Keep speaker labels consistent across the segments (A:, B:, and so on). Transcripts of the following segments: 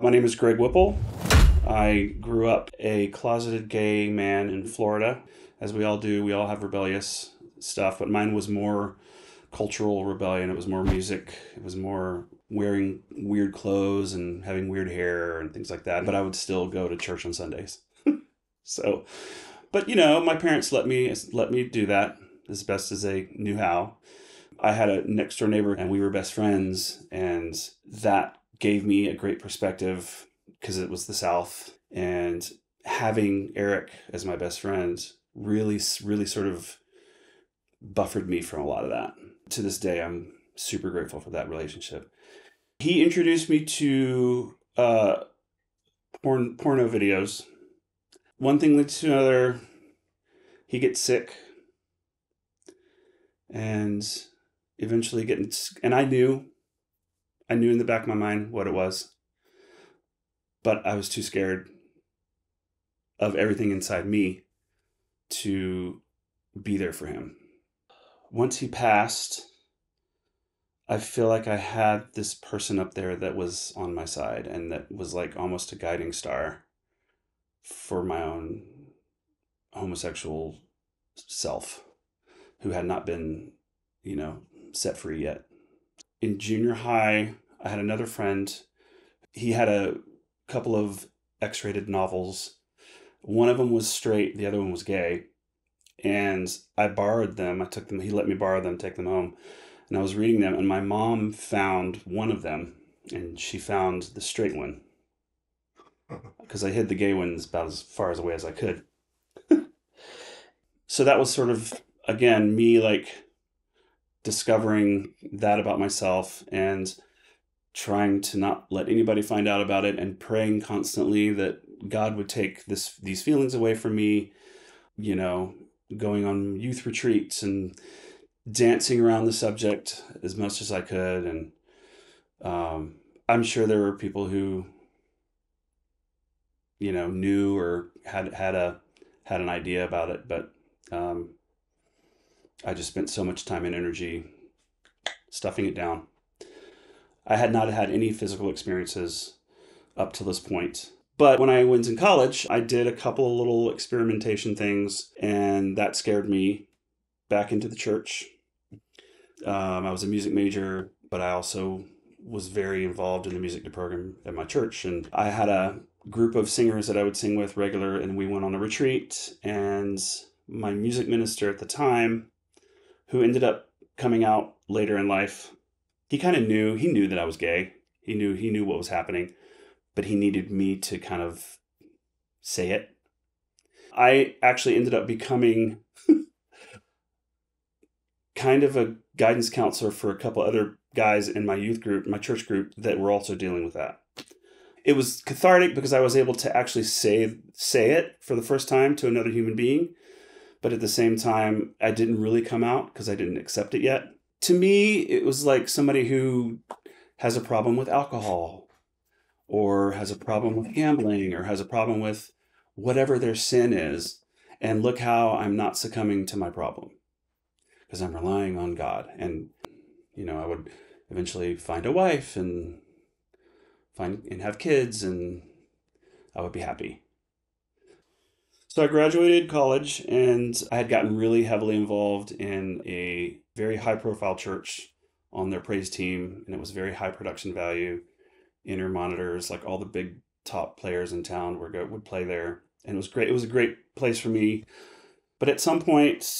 A: My name is Greg Whipple. I grew up a closeted gay man in Florida. As we all do, we all have rebellious stuff, but mine was more cultural rebellion. It was more music. It was more wearing weird clothes and having weird hair and things like that. But I would still go to church on Sundays. so, but you know, my parents let me let me do that as best as they knew how. I had a next door neighbor and we were best friends and that gave me a great perspective because it was the South and having Eric as my best friend really really sort of buffered me from a lot of that. To this day I'm super grateful for that relationship. He introduced me to uh porn porno videos. One thing leads to another. He gets sick and eventually getting and I knew I knew in the back of my mind what it was. But I was too scared of everything inside me to be there for him. Once he passed, I feel like I had this person up there that was on my side and that was like almost a guiding star for my own homosexual self who had not been, you know, set free yet. In junior high, I had another friend. He had a couple of X rated novels. One of them was straight, the other one was gay. And I borrowed them. I took them, he let me borrow them, take them home. And I was reading them, and my mom found one of them, and she found the straight one. Because I hid the gay ones about as far as away as I could. so that was sort of, again, me like discovering that about myself and trying to not let anybody find out about it and praying constantly that God would take this these feelings away from me, you know, going on youth retreats and dancing around the subject as much as I could. And um, I'm sure there were people who you know knew or had had a had an idea about it but um, I just spent so much time and energy stuffing it down. I had not had any physical experiences up to this point. But when I was in college, I did a couple of little experimentation things, and that scared me back into the church. Um, I was a music major, but I also was very involved in the music program at my church. And I had a group of singers that I would sing with regular, and we went on a retreat. And my music minister at the time who ended up coming out later in life. He kind of knew, he knew that I was gay. He knew he knew what was happening, but he needed me to kind of say it. I actually ended up becoming kind of a guidance counselor for a couple other guys in my youth group, my church group that were also dealing with that. It was cathartic because I was able to actually say say it for the first time to another human being but at the same time, I didn't really come out because I didn't accept it yet. To me, it was like somebody who has a problem with alcohol or has a problem with gambling or has a problem with whatever their sin is. And look how I'm not succumbing to my problem because I'm relying on God. And, you know, I would eventually find a wife and find and have kids and I would be happy. So I graduated college and I had gotten really heavily involved in a very high profile church on their praise team and it was very high production value. In-ear monitors, like all the big top players in town were go, would play there. And it was great. It was a great place for me. But at some point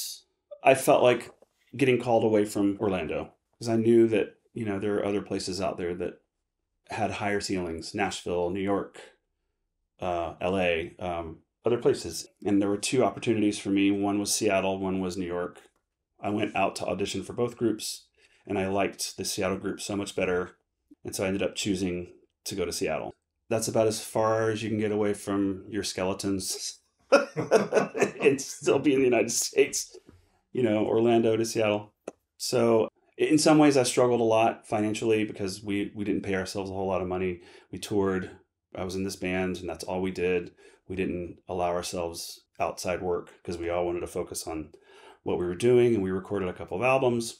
A: I felt like getting called away from Orlando because I knew that, you know, there are other places out there that had higher ceilings, Nashville, New York, uh, LA. Um, other places. And there were two opportunities for me. One was Seattle, one was New York. I went out to audition for both groups and I liked the Seattle group so much better. And so I ended up choosing to go to Seattle. That's about as far as you can get away from your skeletons and still be in the United States, you know, Orlando to Seattle. So in some ways I struggled a lot financially because we we didn't pay ourselves a whole lot of money. We toured. I was in this band and that's all we did we didn't allow ourselves outside work because we all wanted to focus on what we were doing and we recorded a couple of albums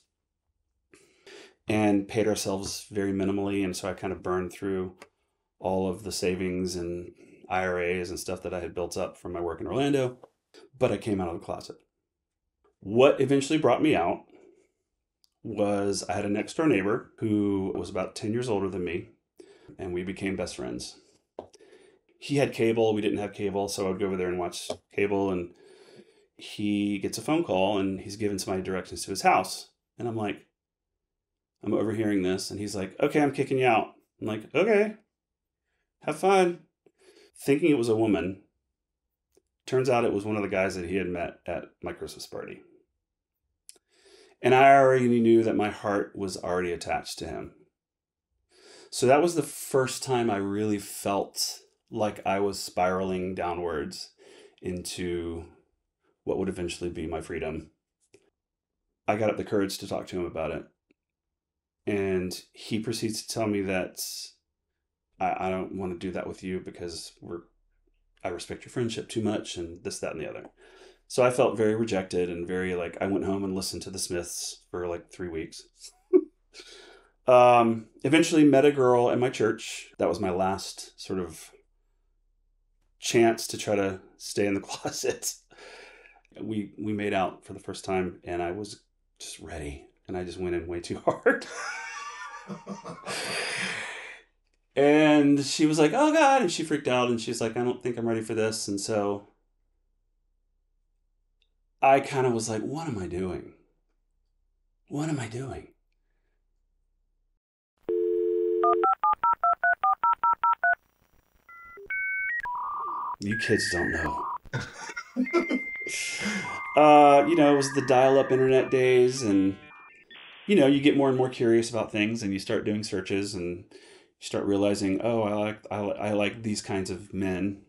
A: and paid ourselves very minimally and so i kind of burned through all of the savings and IRAs and stuff that I had built up from my work in Orlando, but I came out of the closet. What eventually brought me out was I had a next door neighbor who was about 10 years older than me, and we became best friends. He had cable, we didn't have cable, so I would go over there and watch cable. And he gets a phone call and he's giving somebody directions to his house. And I'm like, I'm overhearing this, and he's like, okay, I'm kicking you out. I'm like, okay, have fun. Thinking it was a woman. Turns out it was one of the guys that he had met at my Christmas party. And I already knew that my heart was already attached to him. So that was the first time I really felt like I was spiraling downwards into what would eventually be my freedom. I got up the courage to talk to him about it. And he proceeds to tell me that I, I don't want to do that with you because we're I respect your friendship too much and this, that, and the other. So I felt very rejected and very like I went home and listened to the Smiths for like three weeks. um, eventually met a girl in my church. That was my last sort of chance to try to stay in the closet. We we made out for the first time and I was just ready and I just went in way too hard. and she was like, "Oh God!" and she freaked out, and she's like, "I don't think I'm ready for this." And so I kind of was like, "What am I doing? What am I doing?" You kids don't know. uh, you know, it was the dial-up internet days, and you know, you get more and more curious about things, and you start doing searches, and you start realizing, oh, I like I, I like these kinds of men,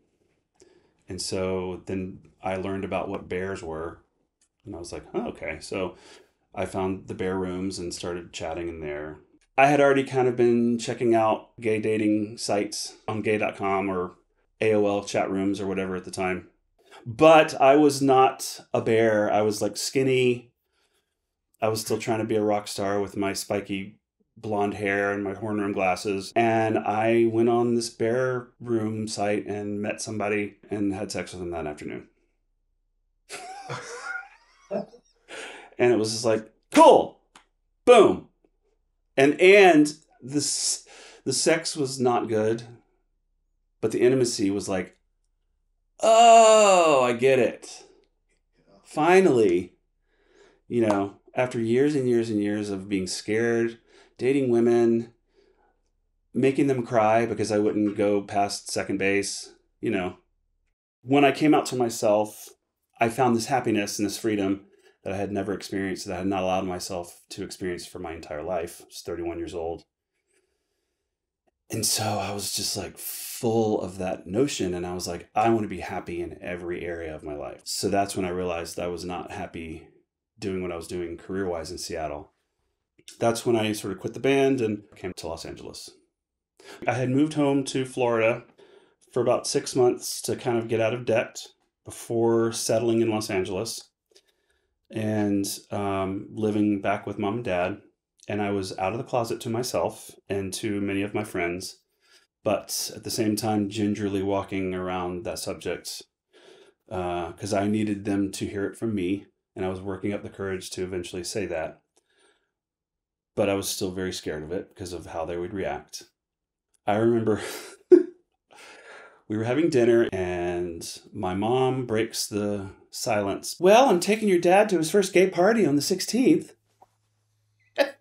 A: and so then I learned about what bears were, and I was like, oh, okay. So I found the bear rooms and started chatting in there. I had already kind of been checking out gay dating sites on gay.com or AOL chat rooms or whatever at the time. But I was not a bear. I was like skinny. I was still trying to be a rock star with my spiky blonde hair and my horn rim glasses. And I went on this bear room site and met somebody and had sex with him that afternoon. and it was just like, cool, boom. And and this the sex was not good, but the intimacy was like, oh, I get it. Finally, you know, after years and years and years of being scared dating women, making them cry because I wouldn't go past second base, you know. When I came out to myself, I found this happiness and this freedom that I had never experienced, that I had not allowed myself to experience for my entire life. I was 31 years old. And so I was just like full of that notion. And I was like, I want to be happy in every area of my life. So that's when I realized I was not happy doing what I was doing career wise in Seattle that's when I sort of quit the band and came to Los Angeles. I had moved home to Florida for about six months to kind of get out of debt before settling in Los Angeles and um, living back with mom and dad. And I was out of the closet to myself and to many of my friends, but at the same time, gingerly walking around that subject because uh, I needed them to hear it from me. And I was working up the courage to eventually say that but I was still very scared of it because of how they would react. I remember we were having dinner and my mom breaks the silence. Well, I'm taking your dad to his first gay party on the 16th.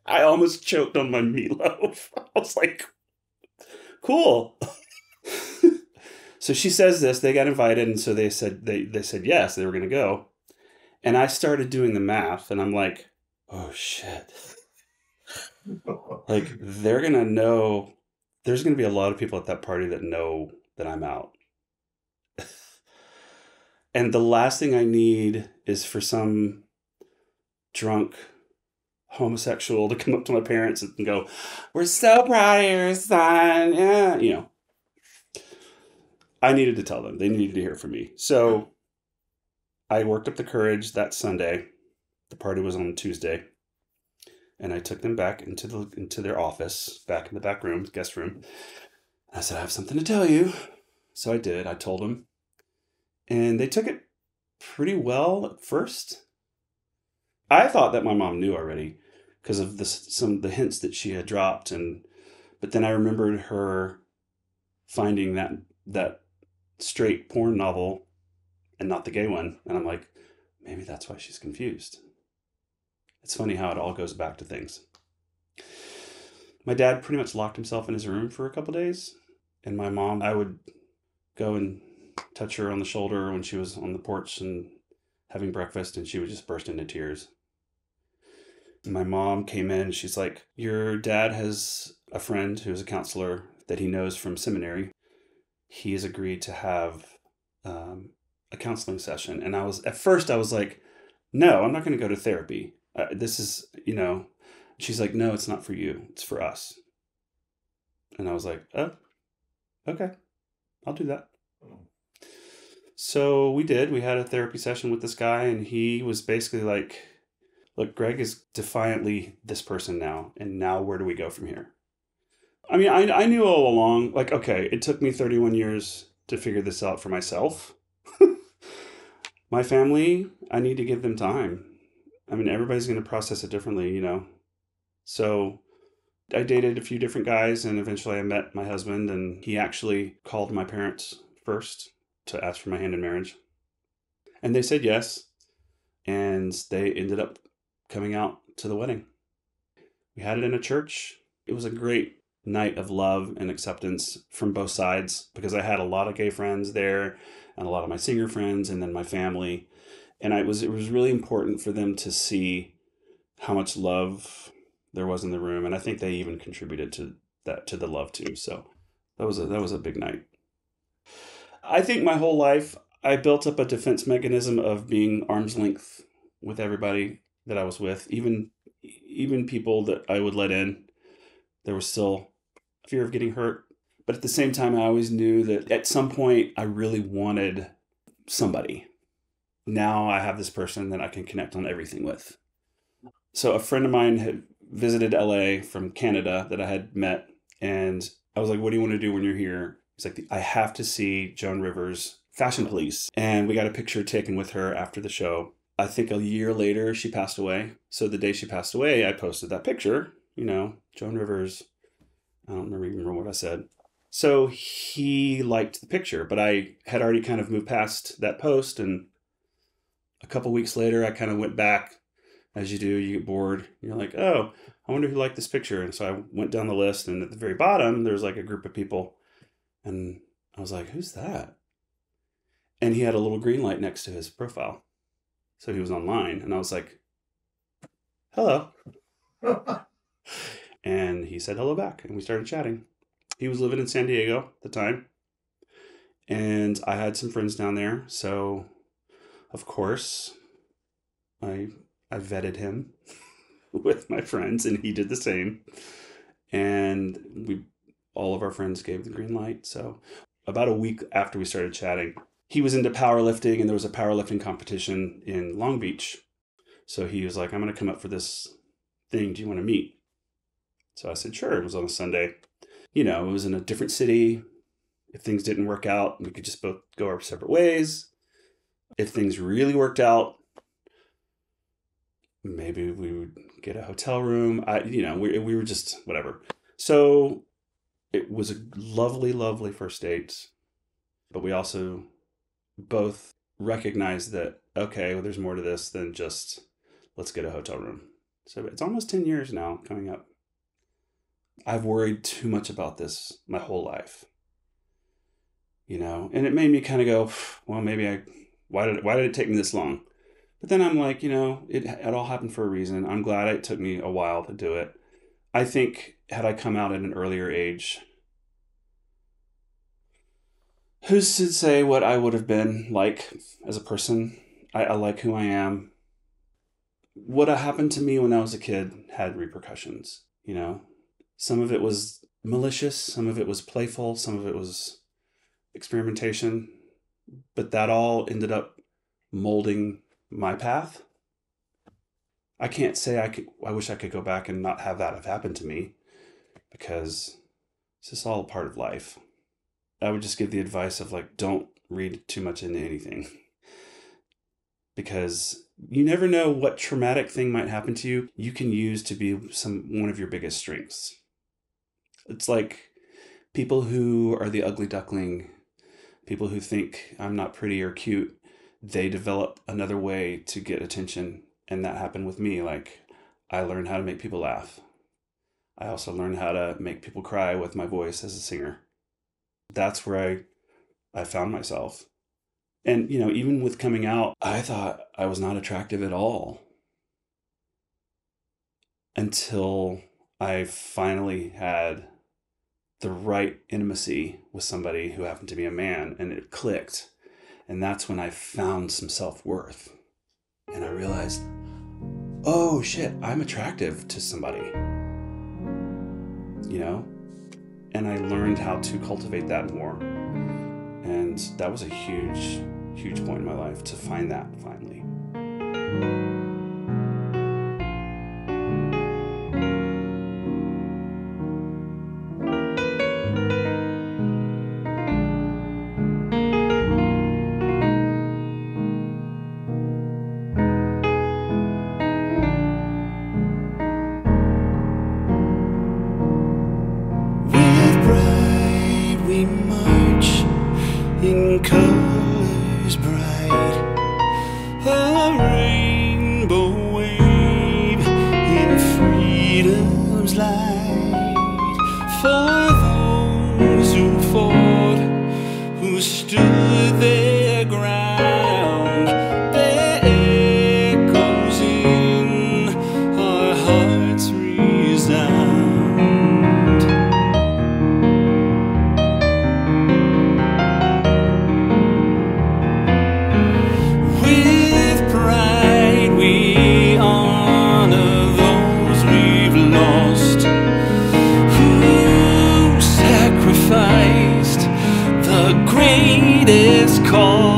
A: I almost choked on my meatloaf. I was like, cool. so she says this, they got invited, and so they said they, they said yes, they were gonna go. And I started doing the math and I'm like, oh shit like they're gonna know there's gonna be a lot of people at that party that know that I'm out. and the last thing I need is for some drunk homosexual to come up to my parents and go, We're so proud of your son. Yeah, you know. I needed to tell them. They needed to hear from me. So I worked up the courage that Sunday. The party was on Tuesday and I took them back into the into their office, back in the back room, guest room, I said, I have something to tell you. So I did. I told them. And they took it pretty well at first. I thought that my mom knew already because of this, some the hints that she had dropped and but then I remembered her finding that that straight porn novel and not the gay one and I'm like maybe that's why she's confused. It's funny how it all goes back to things. My dad pretty much locked himself in his room for a couple days and my mom I would go and touch her on the shoulder when she was on the porch and having breakfast and she would just burst into tears my mom came in she's like your dad has a friend who's a counselor that he knows from seminary. He has agreed to have um, a counseling session. And i was at first i was like no i'm not going to go to therapy. Uh, this is you know. She's like no it's not for you. It's for us. And i was like oh okay. I'll do that. So we did. We had a therapy session with this guy and he was basically like look, Greg is defiantly this person now, and now where do we go from here? I mean, I, I knew all along, like, okay, it took me 31 years to figure this out for myself. My family, I need to give them time. I mean, everybody's going to process it differently, you know? So I dated a few different guys, and eventually I met my husband, and he actually called my parents first to ask for my hand in marriage. And they said yes. And they ended up coming out to the wedding. We had it in a church. It was a great night of love and acceptance from both sides because I had a lot of gay friends there and a lot of my singer friends and then my family. And I was it was really important for them to see how much love there was in the room. And I think they even contributed to that to the love too. So that was a that was a big night. I think my whole life I built up a defense mechanism of being arm's length with everybody that I was with, even even people that I would let in, there was still fear of getting hurt. But at the same time, I always knew that at some point I really wanted somebody. Now I have this person that I can connect on everything with. So a friend of mine had visited LA from Canada that I had met, and I was like, "What do you want to do when you're here?" He's like, "I have to see Joan Rivers, Fashion Police," and we got a picture taken with her after the show. I think a year later she passed away. So the day she passed away, I posted that picture. You know, Joan Rivers. I don't remember even remember what I said. So he liked the picture, but I had already kind of moved past that post. And a couple weeks later, I kind of went back. As you do, you get bored. You're like, oh, I wonder who liked this picture. And so I went down the list, and at the very bottom, there's like a group of people. And I was like, who's that? And he had a little green light next to his profile. So he was online, and I was like, hello. and he said hello back, and we started chatting. He was living in San Diego at the time, and I had some friends down there. So, of course, I I vetted him with my friends, and he did the same. And we all of our friends gave the green light. So, about a week after we started chatting, he was into powerlifting and there was a powerlifting competition in Long Beach. So he was like, I'm going to come up for this thing. Do you want to meet? So I said, sure. It was on a Sunday. You know, it was in a different city. If things didn't work out, we could just both go our separate ways. If things really worked out, maybe we would get a hotel room. I, you know, we, we were just whatever. So it was a lovely, lovely first date. But we also both recognize that okay, well, there's more to this than just let's get a hotel room. So it's almost 10 years now coming up. I've worried too much about this my whole life. You know, and it made me kind of go, well, maybe I why did why did it take me this long? But then I'm like, you know, it it all happened for a reason. I'm glad it took me a while to do it. I think had I come out at an earlier age, who's to say what I would have been like as a person? I, I like who I am. What happened to me when I was a kid had repercussions, you know? Some of it was malicious, some of it was playful, some of it was experimentation, but that all ended up molding my path. I can't say I could I wish I could go back and not have that have happened to me because It's just all part of life. I would just give the advice of like, don't read too much into anything. Because you never know what traumatic thing might happen to you you can use to be some one of your biggest strengths. It's like people who are the ugly duckling people who think i'm not pretty or cute they develop another way to get attention and that happened with me like i learned how to make people laugh. I also learned how to make people cry with my voice as a singer that's where i i found myself and, you know, even with coming out, I thought I was not attractive at all until I finally had the right intimacy with somebody who happened to be a man and it clicked. And that's when I found some self worth. And I realized, oh shit, I'm attractive to somebody. You know? And I learned how to cultivate that more. And that was a huge, huge point in my life to find that finally.
B: We've come so far across the